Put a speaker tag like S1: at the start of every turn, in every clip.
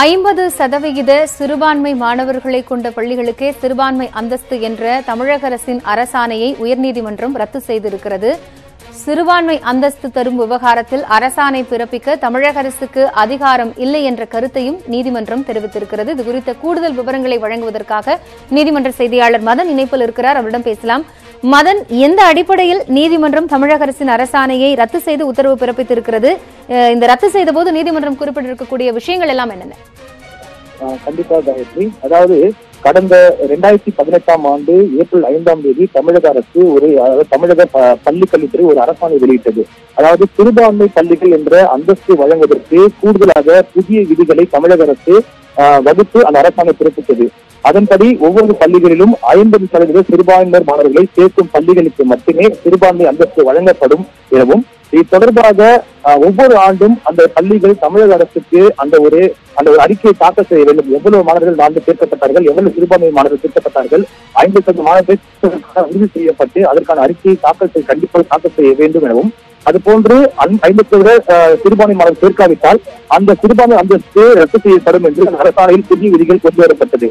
S1: ஐம்பது சதவிகித சிறுபான்மை மாணவர்களை கொண்ட பள்ளிகளுக்கே சிறுபான்மை அந்தஸ்து என்ற தமிழக அரசின் அரசாணையை உயர்நீதிமன்றம் ரத்து செய்திருக்கிறது. சிறுபான்மை அந்தஸ்து தரும் விவகாரத்தில் அரசாணை பிறப்பிக்க தமிழக அரசுக்கு அதிகாரம் இல்லை என்ற கருத்தையும் நீதிமன்றம் தெரிவித்திருக்கிறது. இது குறித்த கூடுதல் விவரங்களை வழங்குவதற்காக நீதிமன்ற செய்தியாளர் மதன் இணைப்பில் இருக்கிறார். அவரிடம் பேசலாம். மதன் எந்த அடிப்படையில் நீதிமன்றம் தமிழக அரசின் அரசாணையை ரத்து செய்து உத்தரவு பிறப்பித்திருக்கிறது? இந்த ரத்து செய்த போது நீதிமன்றம் குறிப்பிட்டிருக்கக்கூடிய விஷயங்கள் எல்லாம் என்னென்ன?
S2: ஆஹ் கண்டிப்பா காயத்ரி அதாவது கடந்த ரெண்டாயிரத்தி பதினெட்டாம் ஆண்டு ஏப்ரல் ஐந்தாம் தேதி தமிழக அரசு ஒரு தமிழக ப- பள்ளி கல்வித்துறை ஒரு அரசாணை வெளியிட்டது. அதாவது சிறுபான்மை பள்ளிகள் என்ற அந்தஸ்து வழங்குவதற்கு கூடுதலாக புதிய விதிகளை தமிழக அரசு வகுத்து அந்த அரசாங்கம் பிறப்பித்தது அதன்படி ஒவ்வொரு பள்ளிகளிலும் ஐம்பது சதவீத சிறுபான்மையினர் மாணவர்களை சேர்க்கும் பள்ளிகளுக்கு மட்டுமே சிறுபான்மை அந்தஸ்து வழங்கப்படும் எனவும் இது தொடர்பாக ஆஹ், ஒவ்வொரு ஆண்டும் அந்த பள்ளிகள் தமிழக அரசுக்கு அந்த ஒரு அந்த ஒரு அறிக்கையை தாக்கல் செய்ய வேண்டும். எவ்வளவு மாணவர்கள் நான்கு சேர்க்கப்பட்டார்கள் எவ்வளவு சிறுபான்மை மாணவர்கள் சேர்க்கப்பட்டார்கள் ஐம்பது சதவீத மாணவர்கள் உறுதி செய்யப்பட்டு அதற்கான அறிக்கையை தாக்கல் செய்ய கண்டிப்பாக தாக்கல் செய்ய வேண்டும் எனவும் அது போன்று ஐம்பத்தி சதவீத சிறுபான்மை சேர்க்காவிட்டால் அந்த சிறுபான்மை அந்தஸ்து ரத்து செய்யப்படும் என்று அரசாணையில் புதிய விதிகள் கொண்டு வரப்பட்டது.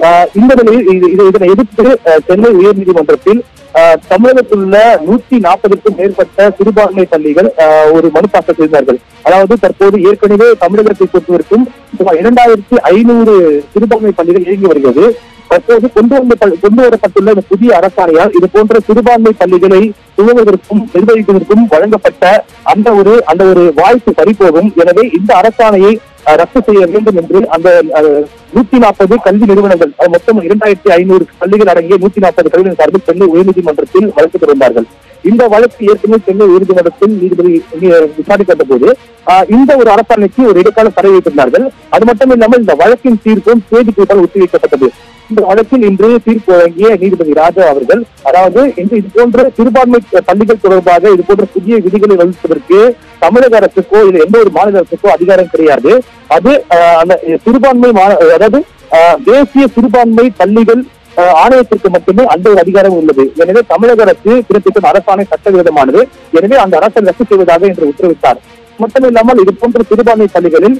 S2: ஆஹ் இந்த நிலையில் இது- இதனை எதிர்த்து சென்னை உயர்நீதிமன்றத்தில் ஆஹ், தமிழகத்தில் உள்ள நூத்தி நாற்பதுக்கும் மேற்பட்ட சிறுபான்மை பள்ளிகள் ஒரு மனு தாக்கல் செய்தார்கள். அதாவது தற்போது ஏற்கனவே தமிழகத்தை பொறுத்தவரைக்கும் சுமார் இரண்டாயிரத்தி ஐநூறு சிறுபான்மை பள்ளிகள் இயங்கி வருகிறது. தற்போது கொண்டு வந்து கொண்டு வரப்பட்டுள்ள இந்த புதிய அரசாணையால் இது போன்ற சிறுபான்மை பள்ளிகளை துவங்குவதற்கும் நிர்வகிப்பதற்கும் வழங்கப்பட்ட அந்த ஒரு அந்த ஒரு வாய்ப்பு பறிபோகும். எனவே இந்த அரசாணையை ரத்து செய்ய வேண்டும் என்று அந்த நூத்தி நாற்பது கல்வி நிறுவனங்கள் அது மொத்தம் இரண்டாயிரத்தி ஐநூறு பள்ளிகள் அடங்கிய நூத்தி நாற்பது கல்வி சார்பில் சென்னை உயர்நீதிமன்றத்தில் வழக்கு தொடர்ந்தார்கள் இந்த வழக்கு ஏற்கனவே சென்னை உயர்நீதிமன்றத்தில் நீதிபதி விசாரிக்கப்பட்ட போது ஆஹ், இந்த ஒரு அரசாணைக்கு ஒரு இடைக்கால தடை வைத்திருந்தார்கள். அது மட்டும் இல்லாமல் இந்த வழக்கின் தீர்ப்பும் தேதி குறிப்பால் ஒத்திவைக்கப்பட்டது. இந்த வழக்கில் இன்று தீர்ப்பு வழங்கிய நீதிபதி ராஜா அவர்கள் அதாவது இன்று இது போன்ற சிறுபான்மை பள்ளிகள் தொடர்பாக இது போன்ற புதிய விதிகளை வகுப்பதற்கு தமிழக அரசுக்கோ இல்லை எந்த ஒரு மாநில அரசுக்கோ அதிகாரம் கிடையாது. அது அந்த சிறுபான்மை அதாவது தேசிய சிறுபான்மை பள்ளிகள் ஆணையத்திற்கு மட்டுமே அந்த ஒரு அதிகாரம் உள்ளது. எனவே தமிழக அரசு பிறப்பிக்கும் அரசாணை சட்டவிரோதமானது. எனவே அந்த அரசை ரத்து செய்வதாக என்று உத்தரவிட்டார். மட்டுமில்லாமல் இது போன்ற சிறுபான்மை பள்ளிகளில்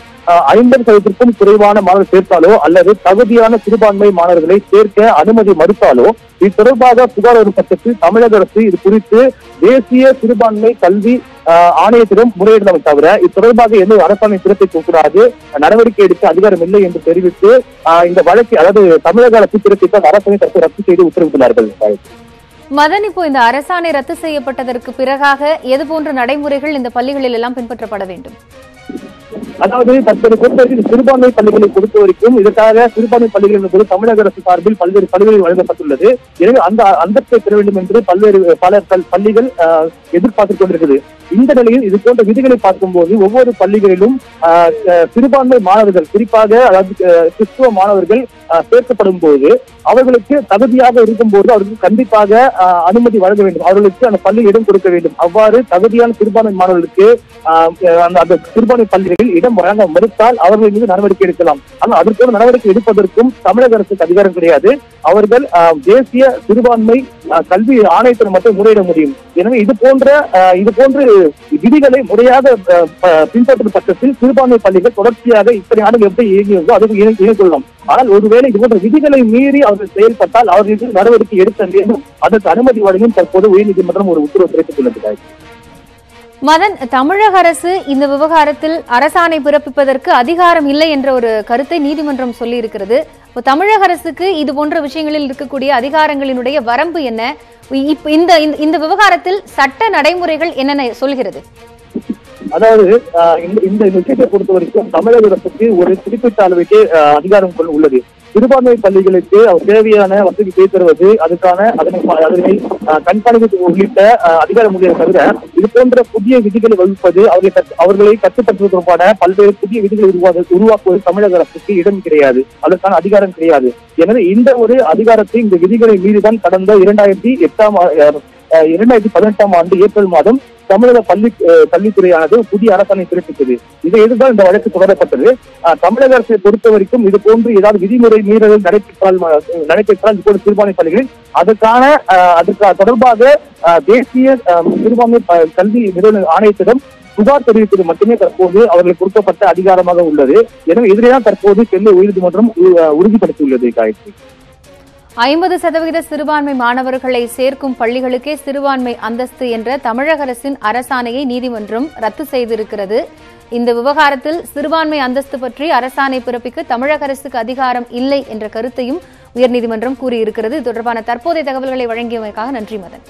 S2: ஐம்பது சதவீதத்திற்கும் குறைவான மாணவர் சேர்த்தாலோ அல்லது தகுதியான சிறுபான்மை மாணவர்களை சேர்க்க அனுமதி மறுத்தாலோ இது தொடர்பாக புகார் வரும் பட்சத்தில் தமிழக அரசு இது குறித்து தேசிய சிறுபான்மை கல்வி ஆஹ், ஆணையத்திடம் முறையிடலாம் தவிர இது தொடர்பாக எந்த அரசாணை பிறப்பிக்க கூடாது நடவடிக்கை எடுக்க அதிகாரம் இல்லை என்று தெரிவித்து ஆஹ், இந்த வழக்கை அதாவது தமிழக அரசு பிறப்பித்த அந்த அரசாணை தற்போது ரத்து செய்து உத்தரவிட்டுள்ளார்கள்.
S1: மதன் இப்போ இந்த அரசாணை ரத்து செய்யப்பட்டதற்கு பிறகாக எது போன்ற நடைமுறைகள் இந்த பள்ளிகளில் எல்லாம் பின்பற்றப்பட வேண்டும்?
S2: அதாவது தற்போது பொறுத்தவரைக்கும் இந்த சிறுபான்மை பள்ளிகளை பொறுத்த வரைக்கும் இதற்காக சிறுபான்மை பள்ளிகள் என்பது தமிழக அரசு சார்பில் பல்வேறு சலுகைகள் வழங்கப்பட்டுள்ளது. எனவே அந்த அந்தத்தை பெற வேண்டும் என்று பல்வேறு பல பள்ளிகள் எதிர்பார்த்துக் கொண்டிருக்கிறது இந்த நிலையில் இது போன்ற விதிகளை பார்க்கும்போது ஒவ்வொரு பள்ளிகளிலும் சிறுபான்மை மாணவர்கள் குறிப்பாக அதாவது கிறிஸ்துவ மாணவர்கள் சேர்க்கப்படும் போது அவர்களுக்கு தகுதியாக இருக்கும்போது அவர்களுக்கு கண்டிப்பாக ஆஹ், அனுமதி வழங்க வேண்டும். அவர்களுக்கு அந்த பள்ளி இடம் கொடுக்க வேண்டும். அவ்வாறு தகுதியான சிறுபான்மை மாணவர்களுக்கு ஆஹ், அந்த அந்த சிறுபான்மை பள்ளிகளில் இடம் வழங்க மறுத்தால் அவர்கள் மீது நடவடிக்கை எடுக்கலாம். ஆனால் அதற்கான நடவடிக்கை எடுப்பதற்கும் தமிழக அரசுக்கு அதிகாரம் கிடையாது. அவர்கள் தேசிய சிறுபான்மை கல்வி ஆணையத்தில் மட்டும் முறையிட முடியும். எனவே இது போன்ற இது போன்ற விதிகளை முறையாக ப- பின்பற்றும் பட்சத்தில் சிறுபான்மை பள்ளிகள் தொடர்ச்சியாக இத்தனை ஆண்டுகள் எப்படி இயங்கியதோ அதுக்கு இணை- இணைத்துள்ளோம். ஆனால் ஒருவேளை இதுபோன்ற விதிகளை மீறி அவர்கள் செயல்பட்டால் அவர்கள் நடவடிக்கை எடுக்க வேண்டும். அதற்கு அனுமதி வழங்கும் தற்போது உயர்நீதிமன்றம் ஒரு உத்தரவு பிறப்பித்துள்ளது.
S1: மதன் தமிழக அரசு இந்த விவகாரத்தில் அரசாணை பிறப்பிப்பதற்கு அதிகாரம் இல்லை என்ற ஒரு கருத்தை நீதிமன்றம் சொல்லி இருக்கிறது தமிழக அரசுக்கு இது போன்ற விஷயங்களில் இருக்கக்கூடிய அதிகாரங்களினுடைய வரம்பு என்ன? இந்த- இந்த விவகாரத்தில் சட்ட நடைமுறைகள் என்னென்ன சொல்கிறது?
S2: அதாவது ஆஹ், இந்த இந்த விஷயத்தை பொறுத்த வரைக்கும் தமிழக அரசுக்கு ஒரு குறிப்பிட்ட அளவுக்கு அதிகாரம் கொண்டு உள்ளது. சிறுபான்மை பள்ளிகளுக்கு அவர் தேவையான வசதி செய்து தருவது அதுக்கான அதனை அதனை கண்காணிப்பு உள்ளிட்ட அதிகாரம் உள்ளதை தவிர இது போன்ற புதிய விதிகளை வகுப்பது அவர்களை அவர்களை கட்டுப்படுத்துவது தொடர்பான பல்வேறு புதிய விதிகளை உருவாது உருவாக்குவது தமிழக அரசுக்கு இடம் கிடையாது. அதற்கான அதிகாரம் கிடையாது. எனவே இந்த ஒரு அதிகாரத்தை இந்த விதிகளை மீறிதான் கடந்த இரண்டாயிரத்தி எட்டாம் ஆஹ், இரண்டாயிரத்தி பதினெட்டாம் ஆண்டு ஏப்ரல் மாதம் தமிழக பள்ளி கல்வித்துறையானது புதிய அரசாணை பிறப்பித்தது. இதை எதிர்தான் இந்த வழக்கு தொடரப்பட்டது. தமிழக அரசை பொறுத்த வரைக்கும் இது போன்று ஏதாவது விதிமுறை மீறல்கள் நடைபெற்றால் நடைபெற்றால் இப்போது சிறுபான்மை பள்ளிகளில் அதற்கான அஹ், அதற்கு தொடர்பாக அஹ், தேசிய சிறுபான்மை கல்வி நிறுவன ஆணையத்திடம் புகார் தெரிவிப்பது மட்டுமே தற்போது அவர்களுக்கு கொடுக்கப்பட்ட அதிகாரமாக உள்ளது. எனவே இதனைதான் தற்போது சென்னை உயர்நீதிமன்றம் உ- உறுதிப்படுத்தியுள்ளது காயத்ரி
S1: ஐம்பது சதவீத சிறுபான்மை மாணவர்களை சேர்க்கும் பள்ளிகளுக்கே சிறுபான்மை அந்தஸ்து என்ற தமிழக அரசின் அரசாணையை நீதிமன்றம் ரத்து செய்திருக்கிறது. இந்த விவகாரத்தில் சிறுபான்மை அந்தஸ்து பற்றி அரசாணை பிறப்பிக்க தமிழக அரசுக்கு அதிகாரம் இல்லை என்ற கருத்தையும் உயர்நீதிமன்றம் கூறியிருக்கிறது. தொடர்பான தற்போதைய தகவல்களை வழங்கியமைக்காக நன்றி மதன்.